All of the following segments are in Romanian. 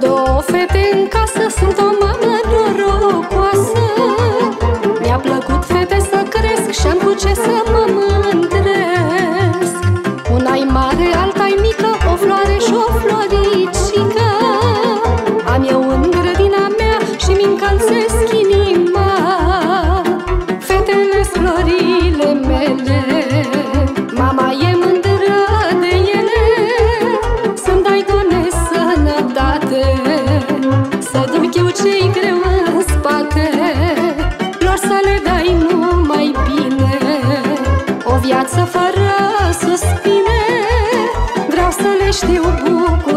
două fete în casă Sunt o mamă norocoasă. Mi-a plăcut fete să cresc Și-am cu ce să mă mândresc viață fără suspine. Vreau să le știu bucuroase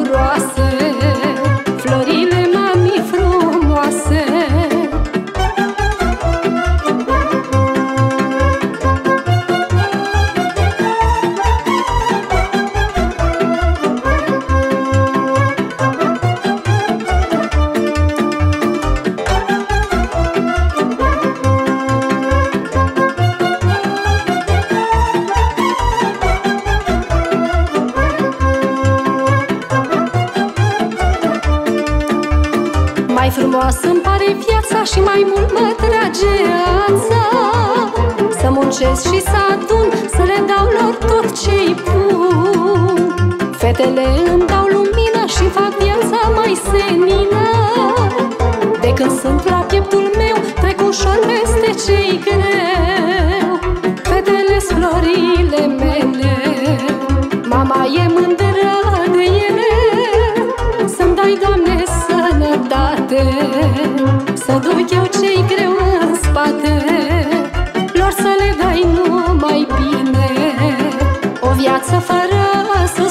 Mai frumoasă îmi pare viața și mai mult mă trage ața. Să muncesc și să adun, să le dau lor tot ce-i pun. Fetele îmi dau lumină și fac viața mai senină. De când sunt la pieptul meu, trec ușor peste ce-i greu. Fetele florile mele, mama e mândră de ele sănătate Să duc eu ce-i greu în spate. Lor să le dai numai bine. O viață fără suspine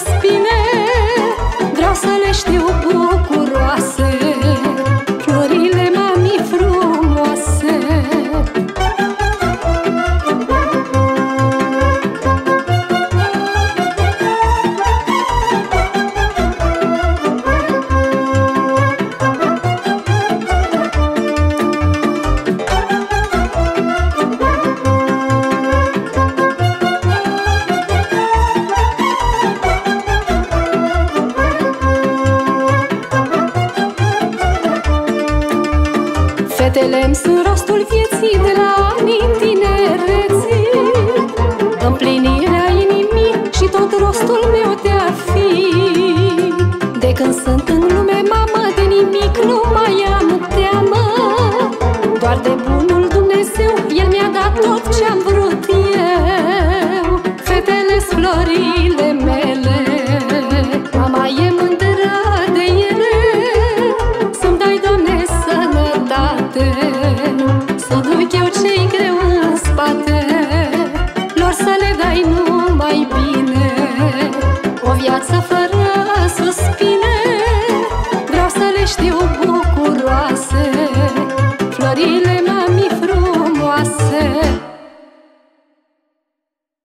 Fetele-mi sunt rostul vieții de la anii tinereții. Împlinirea inimii și tot rostul meu de-a fi. De când sunt în lume, mamă, de nimic nu mai am teamă. Doar de bunul Dumnezeu, El mi-a dat tot ce-am vrut eu. Fetele-s florile